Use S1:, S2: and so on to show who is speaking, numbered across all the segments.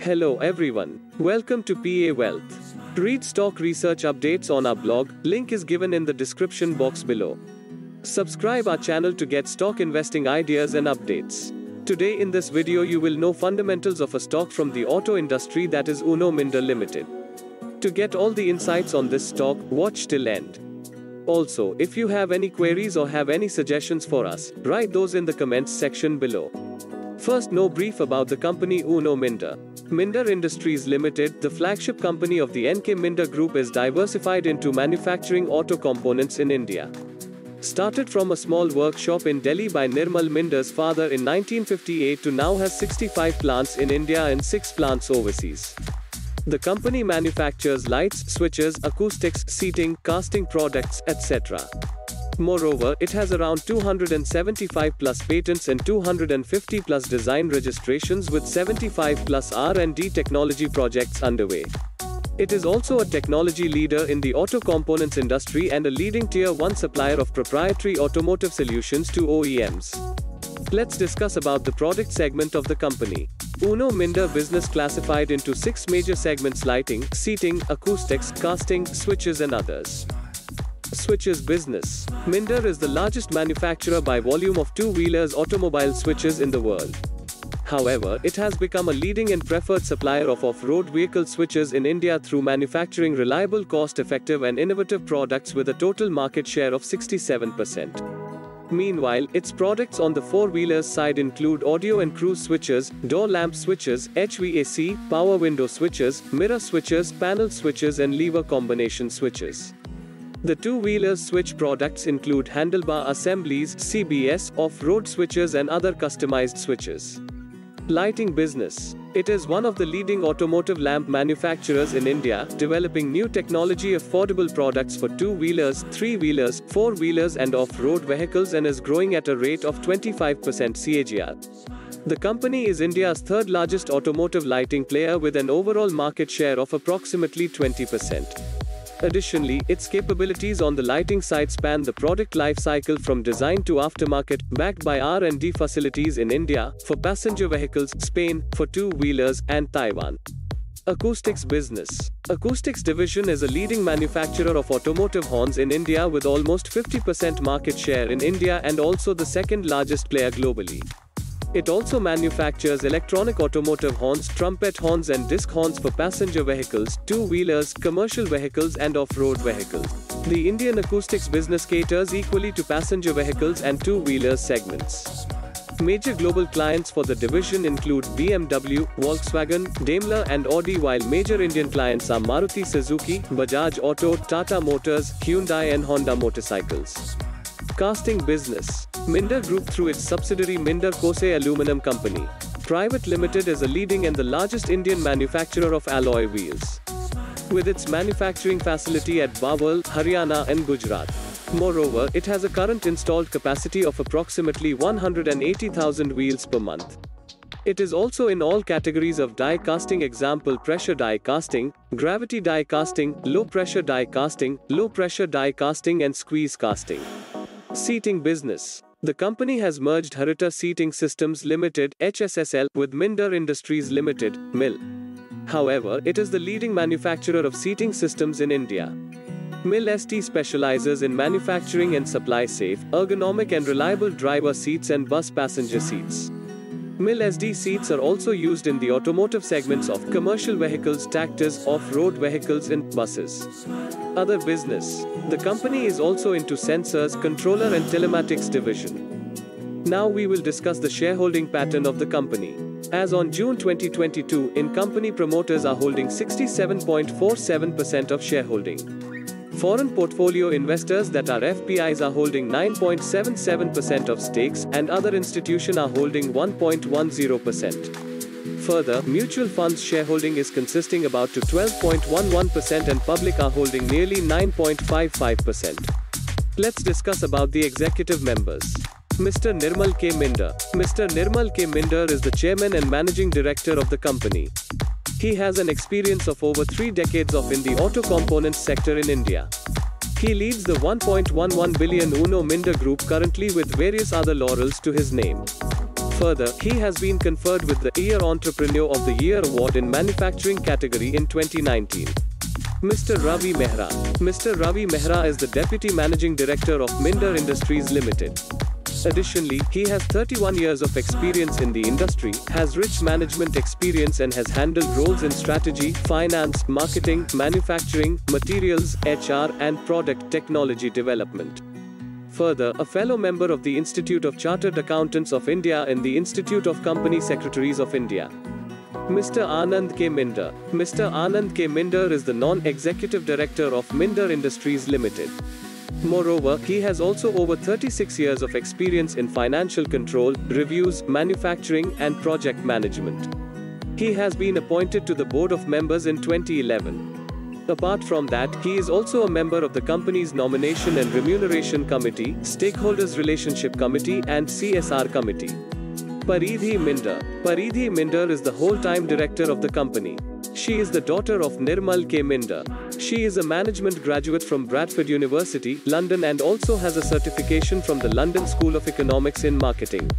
S1: Hello everyone. Welcome to PA Wealth. Read stock research updates on our blog, link is given in the description box below. Subscribe our channel to get stock investing ideas and updates. Today in this video you will know fundamentals of a stock from the auto industry that is Uno Minda Limited. To get all the insights on this stock, watch till end. Also, if you have any queries or have any suggestions for us, write those in the comments section below. First, no brief about the company Uno Minda. Minda Industries Limited, the flagship company of the NK Minda Group, is diversified into manufacturing auto components in India. Started from a small workshop in Delhi by Nirmal Minda's father in 1958 to now has 65 plants in India and 6 plants overseas. The company manufactures lights, switches, acoustics, seating, casting products, etc. Moreover, it has around 275 plus patents and 250 plus design registrations with 75 plus R&D technology projects underway. It is also a technology leader in the auto components industry and a leading tier 1 supplier of proprietary automotive solutions to OEMs. Let's discuss about the product segment of the company. Uno Minda business classified into 6 major segments lighting, seating, acoustics, casting, switches and others. Switches business. Minda is the largest manufacturer by volume of two-wheelers automobile switches in the world. However, it has become a leading and preferred supplier of off-road vehicle switches in India through manufacturing reliable cost-effective and innovative products with a total market share of 67%. Meanwhile, its products on the four-wheelers side include audio and cruise switches, door lamp switches, HVAC, power window switches, mirror switches, panel switches and lever combination switches. The two-wheelers switch products include handlebar assemblies, CBS, off-road switches and other customized switches. Lighting business. It is one of the leading automotive lamp manufacturers in India, developing new technology affordable products for two-wheelers, three-wheelers, four-wheelers and off-road vehicles and is growing at a rate of 25% CAGR. The company is India's third largest automotive lighting player with an overall market share of approximately 20%. Additionally, its capabilities on the lighting side span the product life cycle from design to aftermarket, backed by R&D facilities in India, for passenger vehicles, Spain, for two-wheelers, and Taiwan. Acoustics Business Acoustics Division is a leading manufacturer of automotive horns in India with almost 50% market share in India and also the second largest player globally. It also manufactures electronic automotive horns, trumpet horns and disc horns for passenger vehicles, two-wheelers, commercial vehicles and off-road vehicles. The Indian acoustics business caters equally to passenger vehicles and two-wheelers segments. Major global clients for the division include BMW, Volkswagen, Daimler and Audi while major Indian clients are Maruti Suzuki, Bajaj Auto, Tata Motors, Hyundai and Honda Motorcycles. Casting Business Minda Group through its subsidiary Minda Kosei Aluminum Company. Private Limited is a leading and the largest Indian manufacturer of alloy wheels. With its manufacturing facility at Bawal, Haryana and Gujarat. Moreover, it has a current installed capacity of approximately 180,000 wheels per month. It is also in all categories of die casting example pressure die casting, gravity die casting, low pressure die casting, low pressure die casting and squeeze casting. Seating Business The company has merged Harita Seating Systems Limited HSSL with Minda Industries Limited MIL. However, it is the leading manufacturer of seating systems in India. MIL ST specializes in manufacturing and supply safe, ergonomic and reliable driver seats and bus passenger seats. MIL SD seats are also used in the automotive segments of commercial vehicles, tractors, off-road vehicles and buses. Other business. The company is also into sensors, controller and telematics division. Now we will discuss the shareholding pattern of the company. As on June 2022, in company promoters are holding 67.47% of shareholding. Foreign portfolio investors that are FPIs are holding 9.77% of stakes and other institutions are holding 1.10%. Further, mutual funds shareholding is consisting about to 12.11% and public are holding nearly 9.55%. Let's discuss about the executive members. Mr. Nirmal K. Minda. Mr. Nirmal K. Minda is the chairman and managing director of the company. He has an experience of over three decades of in the auto components sector in India. He leads the 1.11 billion Uno Minda Group currently with various other laurels to his name. Further, he has been conferred with the Year Entrepreneur of the Year award in manufacturing category in 2019. Mr. Ravi Mehra. Mr. Ravi Mehra is the Deputy Managing Director of Minda Industries Limited. Additionally, he has 31 years of experience in the industry, has rich management experience and has handled roles in strategy, finance, marketing, manufacturing, materials, HR, and product technology development. Further, a fellow member of the Institute of Chartered Accountants of India and the Institute of Company Secretaries of India. Mr. Anand K. Minda. Mr. Anand K. Minda is the non-executive director of Minda Industries Limited. Moreover, he has also over 36 years of experience in financial control, reviews, manufacturing, and project management. He has been appointed to the board of members in 2011. Apart from that, he is also a member of the company's Nomination and Remuneration Committee, Stakeholders Relationship Committee, and CSR Committee. Paridhi Minda. Paridhi Minda is the whole-time director of the company. She is the daughter of Nirmal K. Minda. She is a management graduate from Bradford University, London and also has a certification from the London School of Economics in Marketing.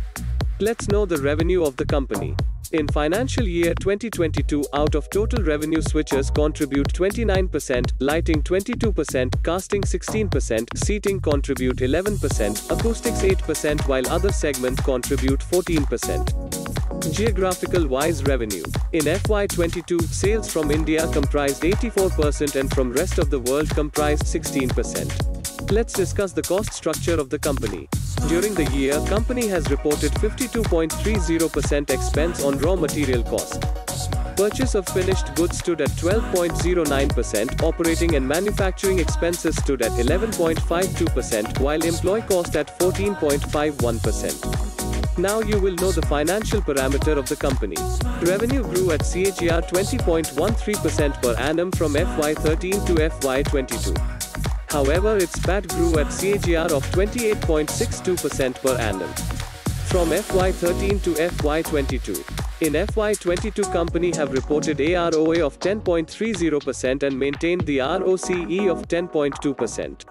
S1: Let's know the revenue of the company. In financial year 2022, out of total revenue switches contribute 29%, lighting 22%, casting 16%, seating contribute 11%, acoustics 8% while other segments contribute 14%. Geographical wise revenue. In FY22, sales from India comprised 84% and from rest of the world comprised 16%. Let's discuss the cost structure of the company. During the year, company has reported 52.30% expense on raw material cost. Purchase of finished goods stood at 12.09%, operating and manufacturing expenses stood at 11.52%, while employee cost at 14.51%. Now you will know the financial parameter of the company. Revenue grew at CAGR 20.13% per annum from FY13 to FY22. However its PAT grew at CAGR of 28.62% per annum. From FY13 to FY22. In FY22 company have reported AROA of 10.30% and maintained the ROCE of 10.2%.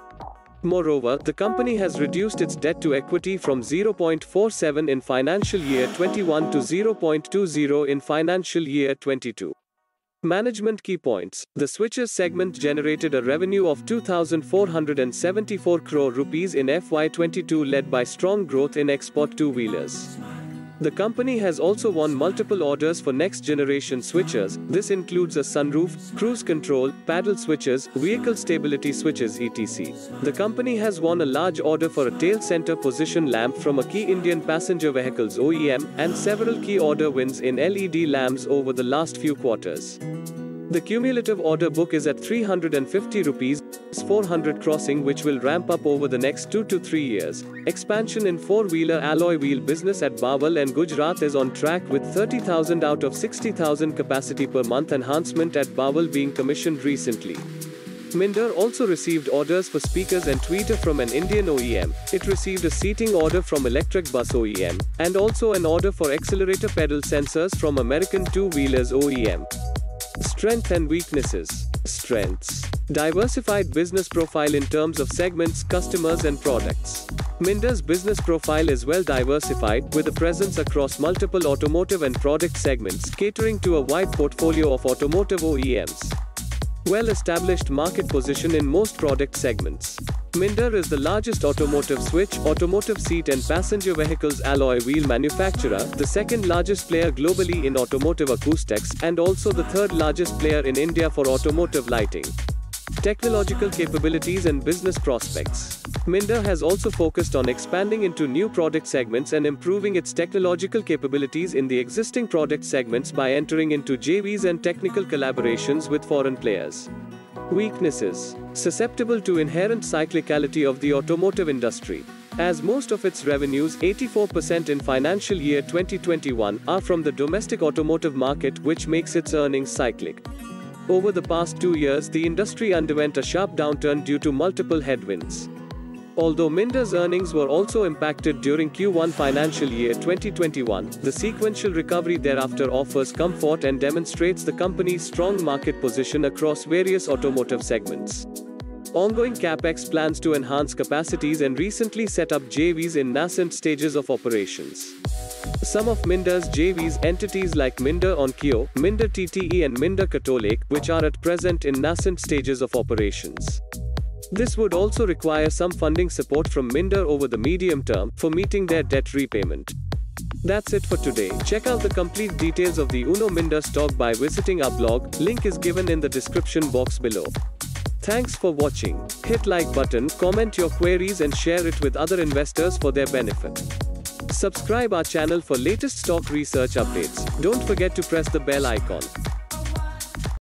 S1: Moreover, the company has reduced its debt to equity from 0.47 in financial year 21 to 0.20 in financial year 22. Management key points. The switches segment generated a revenue of 2474 crore rupees in FY22 led by strong growth in export two-wheelers. The company has also won multiple orders for next generation switches. This includes a sunroof, cruise control, paddle switches, vehicle stability switches etc. The company has won a large order for a tail center position lamp from a key Indian passenger vehicles OEM and several key order wins in LED lamps over the last few quarters. The cumulative order book is at 350 rupees 400 crossing which will ramp up over the next 2 to 3 years. Expansion in four-wheeler alloy wheel business at Bawal and Gujarat is on track with 30,000 out of 60,000 capacity per month enhancement at Bawal being commissioned recently. Minda also received orders for speakers and tweeter from an Indian OEM. It received a seating order from Electric Bus OEM, and also an order for accelerator pedal sensors from American two-wheelers OEM. Strength and weaknesses. Strengths. Diversified business profile in terms of segments, customers, and products. Minda's business profile is well diversified, with a presence across multiple automotive and product segments, catering to a wide portfolio of automotive OEMs. Well established market position in most product segments. Minda is the largest automotive switch, automotive seat and passenger vehicles alloy wheel manufacturer, the second largest player globally in automotive acoustics, and also the third largest player in India for automotive lighting. Technological capabilities and business prospects. Minda has also focused on expanding into new product segments and improving its technological capabilities in the existing product segments by entering into JVs and technical collaborations with foreign players. Weaknesses. Susceptible to inherent cyclicality of the automotive industry. As most of its revenues, 84% in financial year 2021, are from the domestic automotive market, which makes its earnings cyclic. Over the past two years, the industry underwent a sharp downturn due to multiple headwinds. Although Minda's earnings were also impacted during Q1 financial year 2021, the sequential recovery thereafter offers comfort and demonstrates the company's strong market position across various automotive segments. Ongoing capex plans to enhance capacities and recently set up JVs in nascent stages of operations. Some of Minda's JVs entities like Minda Onkyo, Minda TTE and Minda Katolec, which are at present in nascent stages of operations. This would also require some funding support from Minda over the medium term for meeting their debt repayment. That's it for today. Check out the complete details of the Uno Minda stock by visiting our blog, link is given in the description box below. Thanks for watching. Hit like button, comment your queries and share it with other investors for their benefit. Subscribe our channel for latest stock research updates. Don't forget to press the bell icon.